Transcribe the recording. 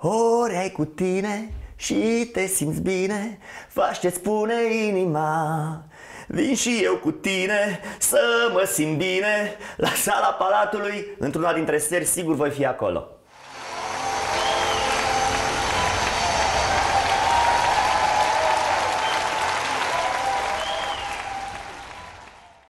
Ori ai cu tine și te simți bine Faci ce spune inima. Vin și eu cu tine să mă simt bine La sala palatului Într-una dintre seri sigur voi fi acolo.